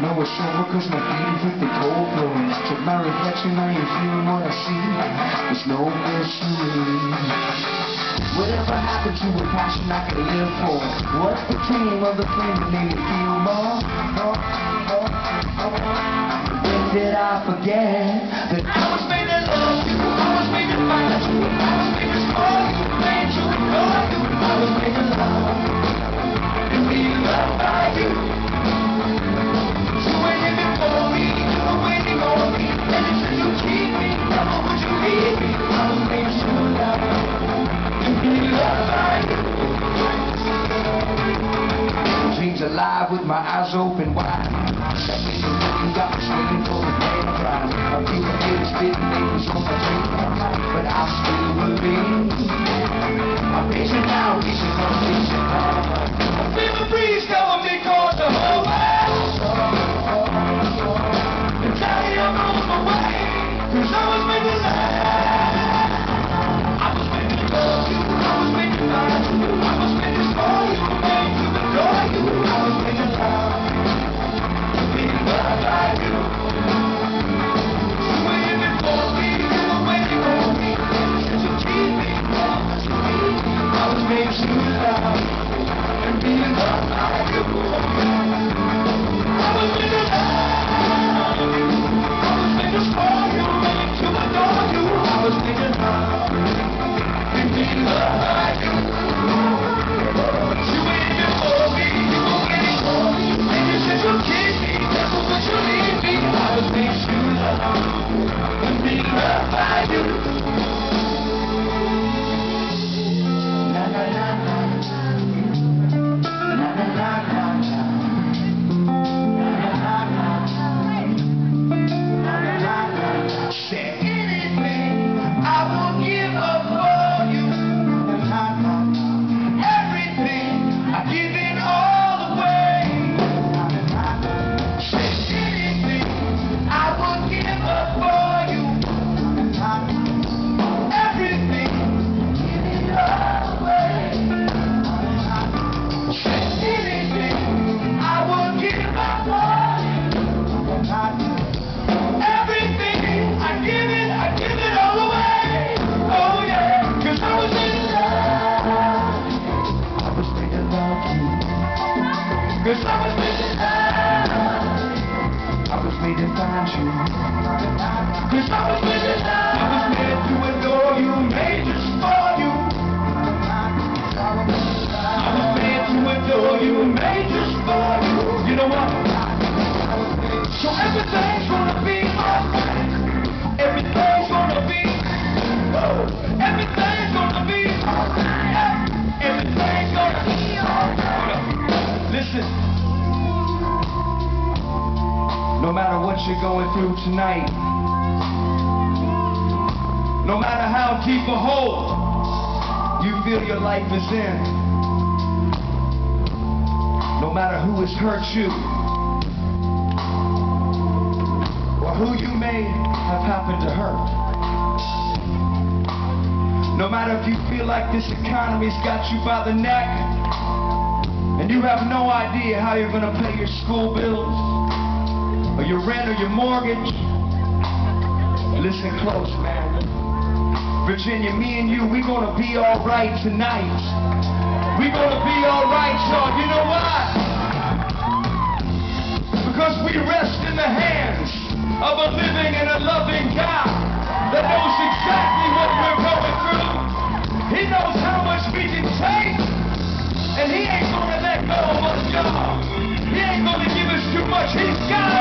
know it's over cause my feet hit the cold floors Check my reflection, I ain't feeling what I see There's no mystery Whatever happened to a passion I could live for? What became of the flame that made me feel more? Oh, oh, oh. When did I forget that I was made to love you, I was made to find you, I was made to spoil you, made to adore you, I was made Alive with my eyes open wide. Step in the room, you got me for the pain of. I feel the hate spitting names on my dream, but I still believe. And 'Cause I was made to love. I was made to find you. What you're going through tonight, no matter how deep a hole you feel your life is in, no matter who has hurt you, or who you may have happened to hurt. No matter if you feel like this economy's got you by the neck, and you have no idea how you're gonna pay your school bills, or your rent or your mortgage, listen close, man. Virginia, me and you, we gonna be alright tonight. We gonna be alright, y'all. You know why? Because we rest in the hands of a living and a loving God that knows exactly what we're going through. He knows how much we can take, and He ain't gonna let go of us, y'all. He ain't gonna give us too much. He's got